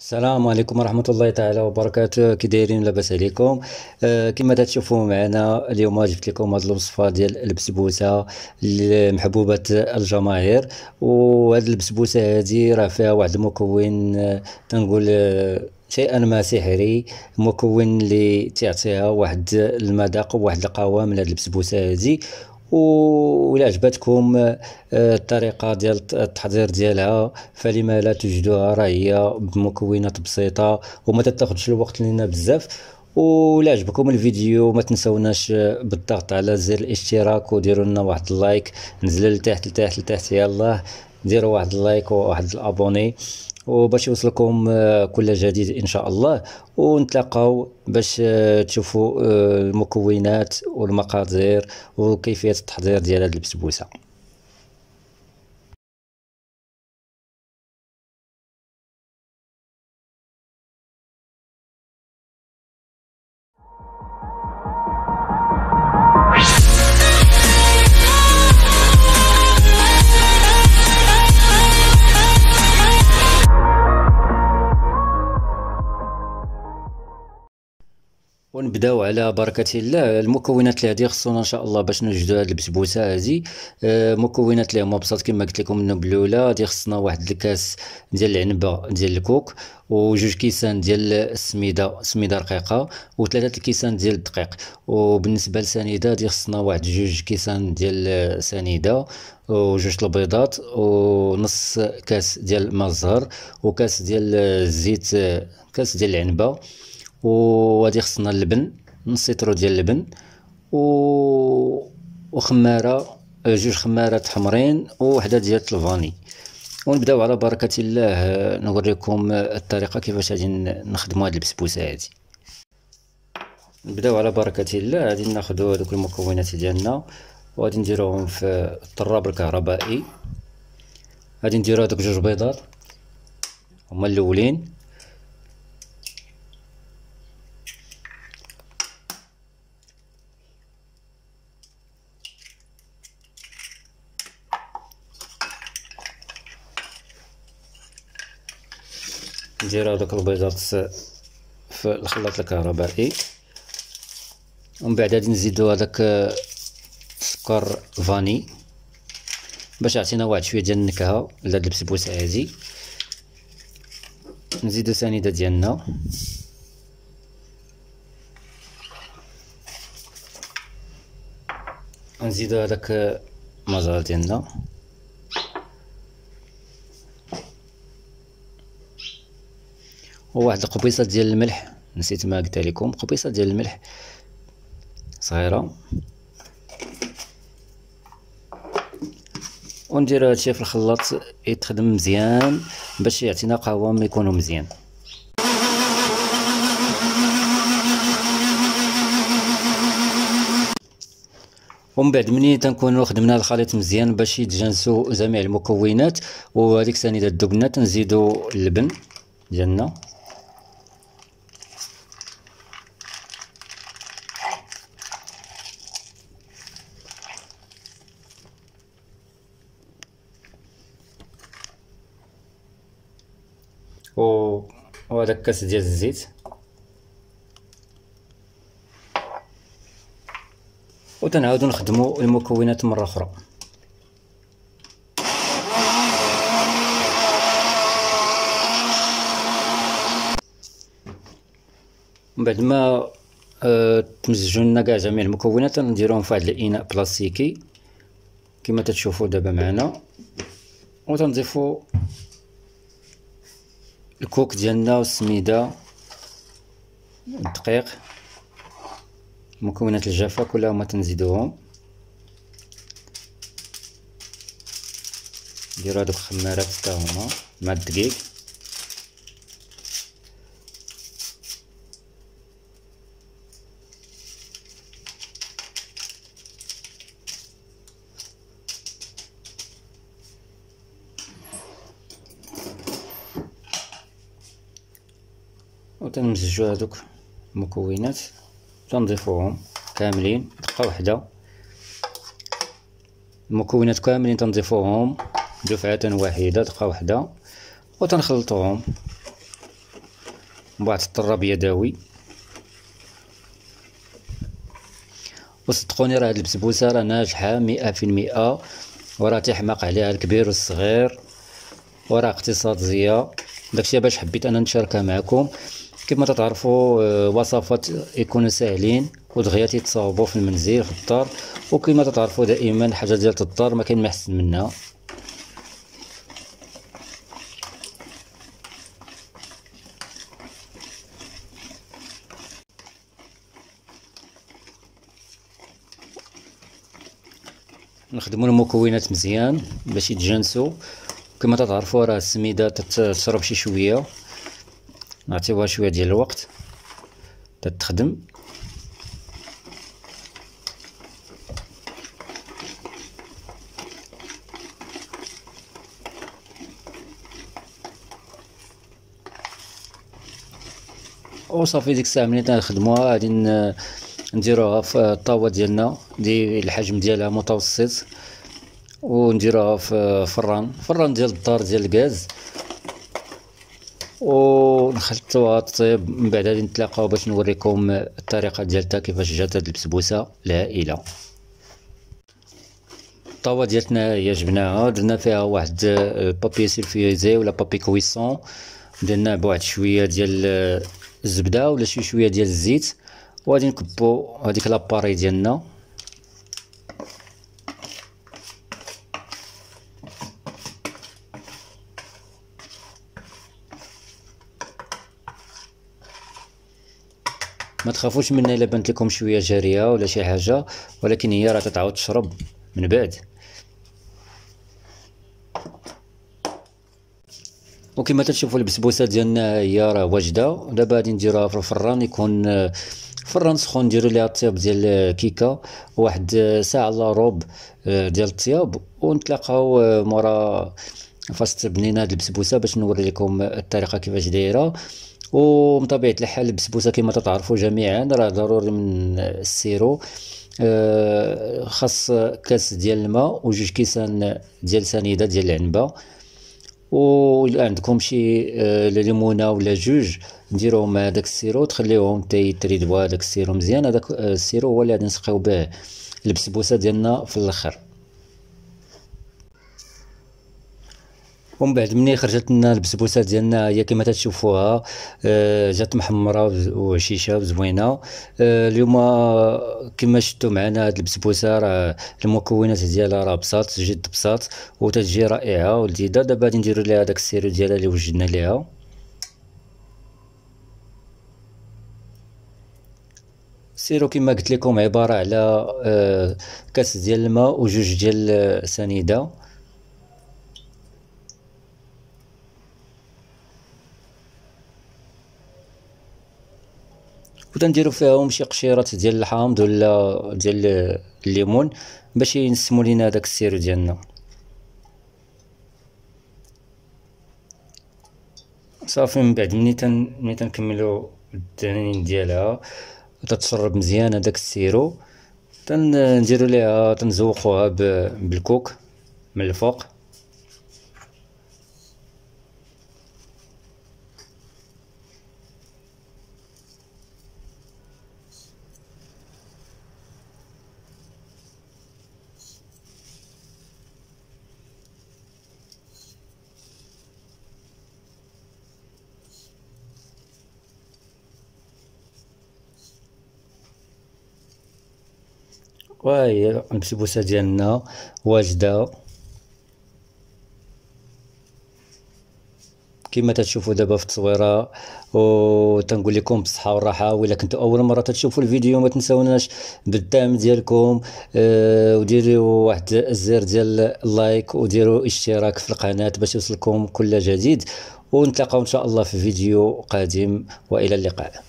السلام عليكم ورحمة الله تعالى وبركاته. كي دايرين لاباس عليكم. آه كما تشوفوا معنا اليوم جبت لكم هذه الوصفة ديال البسبوسة محبوبة الجماهير. وهذه البسبوسة هذه راه فيها واحد المكون آه تنقول آه شيئا ما سحري مكون اللي تعطيها واحد المذاق وواحد القوام لهاد البسبوسة هذه وإلا عجبتكم آه، الطريقة ديال التحضير ديالها فلما لا توجدوها راه هي بمكونات بسيطة وما تاخدش الوقت لينا بزاف. ولا عجبكم الفيديو ما تنسوناش بالضغط على زر الاشتراك وديروا لنا واحد ال like. نزل لتحت لتحت لتحت يلاه. ديروا واحد ال like وواحد ال abonné. وباش يوصلكم آه، كل جديد إن شاء الله. ونتلاقاو باش آه، تشوفوا آه، المكونات والمقادير وكيفية التحضير ديال هذه البسبوسة. ونبداو على بركة الله. المكونات اللي غادي يخصونا إن شاء الله باش نوجدوا هاد البسبوسة هذه. آه، مكونات اللي هما بساط كما قلت لكم الأولى. غادي يخصنا واحد الكاس ديال العنبه ديال الكوك وجوج كيسان ديال السميدة سميدة رقيقة وثلاثة الكيسان ديال الدقيق. وبالنسبة للسنيده غادي يخصنا واحد جوج كيسان ديال سنيدة وجوج البيضات ونص كاس ديال الماء الزهر وكاس ديال الزيت كاس ديال العنبة. وغادي خصنا اللبن نص لتر ديال اللبن. و وخمارة جوج خمارات حمرين ووحدة ديال الفاني. ونبداو على بركة الله نوريكم الطريقة كيفاش غادي نخدموا هاد البسبوسة هادي. نبداو على بركة الله غادي ناخذوا هذوك المكونات ديالنا وغادي نديروهم في الطراب الكهربائي. غادي نديرو هذوك جوج بيضات هما الأولين. ندير هذوك البيضات في الخلاط الكهربائي. ومن بعد غادي نزيدو هذاك سكر فاني باش يعطينا واحد شوية ديال النكهة لهاد البسبوسه هادي نزيدو سنيدة ديالنا. نزيدو هذاك المزال ديالنا. وواحد القبيصة ديال الملح نسيت ما قلت لكم قبيصة ديال الملح صغيرة. وندير هادشي في الخلاط يتخدم مزيان باش يعطينا قوام يكونوا مزيان. ومن بعد مني تنكونوا خدمنا الخليط مزيان باش يتجانسوا جميع المكونات وهذيك ثاني ذبنا تنزيدوا اللبن ديالنا. و وهذا كاس ديال الزيت. وتنعاودو نخدمو المكونات مرة أخرى. من بعد ما آه تمزجوا لنا كاع جميع المكونات نديروهم في واحد الإناء بلاستيكي كما تتشوفوا دابا معنا. وتنضيفوا الكوك ديالنا والسميدة الدقيق مكونات الجافة كلها هما تنزيدوهم. نديرو هادوك الخمارات حتى هما مع الدقيق. وتنمزجو هادوك المكونات تنضيفوهم كاملين دقة وحدة المكونات كاملين تنضيفوهم دفعة واحدة دقة وحدة وتنخلطوهم. بعد تطرب يدوي وصدقوني راه هاد البسبوسة راه ناجحة مئة في المئة وراه تيحماق عليها الكبير والصغير. وراه اقتصاديه داكشي باش حبيت أنا نشاركها معكم. كما تتعرفوا آه، وصفات يكونوا ساهلين ودغيا تيتصاوبوا في المنزل في الدار. وكما تتعرفوا دائما حاجة ديال الدار ما كاين ما احسن منها. نخدموا المكونات مزيان باش يتجانسوا كما تتعرفوا راه السميدة تشرب شي شوية. نعطيوها شوية ديال الوقت. تتخدم. وصافي ديك الساعة ملي تنخدموها غادي نديروها في الطاوة ديالنا دي الحجم ديالها متوسط ونديروها في فران فران ديال الدار ديال الغاز. ونخلطوها طيب من بعد غادي نتلاقاو باش نوريكم الطريقة ديالتها كيفاش جات هاد البسبوسه الهائله الطاوة ديالتنا هي جبناها. درنا فيها واحد papier sulfurisé ولا papier cuisson درنا بواحد شوية ديال الزبدة ولا شي شوية ديال الزيت. وغادي نكبو هذيك لاباري ديالنا. تخافوش منها إلا بانت لكم شوية جارية ولا شي حاجة ولكن هي راه تتعاود تشرب من بعد. وكما تشوفوا البسبوسة ديالنا هي راه واجدة دابا غادي نديروها في الفران يكون فران سخون نديرو ليها الطياب ديال الكيكه واحد ساعة إلا آه، ديال الطياب ونتلاقاو آه، مورا فاش بنينا هاد البسبوسة باش نوري لكم الطريقة كيفاش دايرة. ومن طبيعه الحال البسبوسه كما تتعرفوا جميعا راه ضروري من السيرو. آه، خاص كاس ديال الماء وجوج كيسان ديال سنيدة ديال العنبة. و عندكم شي آه، ليمونة ولا جوج نديروهم مع داك ال sirop تخليوهم تيتريدوا هذاك ال sirop مزيان. هذاك آه، ال sirop هو اللي غادي نسقيو به البسبوسة ديالنا في الآخر ومن بعد ملي خرجت لنا البسبوسه ديالنا هي كما تشوفوها آه، جات محمرة وهشيشه وزوينة. آه، اليوم كما شفتوا معنا هاد البسبوسة راه المكونات ديالها راه بساط جد بساط وتجي رائعة ولذيذة. دابا غادي نديرو ليها داك ال sirop ديالها اللي وجدنا ليها. sirop كما قلت لكم عبارة على آه، كاس ديال الماء وجوج ديال سنيدة. وتنديرو فيهم شي قشيرات ديال الحامض ولا ديال الليمون باش ينسمو لينا داك ال sirop ديالنا. صافي من بعد ملي تن ملي تنكملو الدهنين ديالها تتشرب مزيان هداك ال sirop تنديرو ليها تنزوقوها بالكوك من الفوق. وهي البسبوسه ديالنا. واجدة. كما تشوفوا دابا في التصويرة. وتنقول لكم بالصحة والراحة ولا كنتوا أول مرة تشوفوا الفيديو ما تنساوناش بالدعم ديالكم. أه وديروا واحد الزر ديال اللايك وديروا اشتراك في القناة باش يوصلكم كل جديد. ونتلاقاو إن شاء الله في فيديو قادم وإلى اللقاء.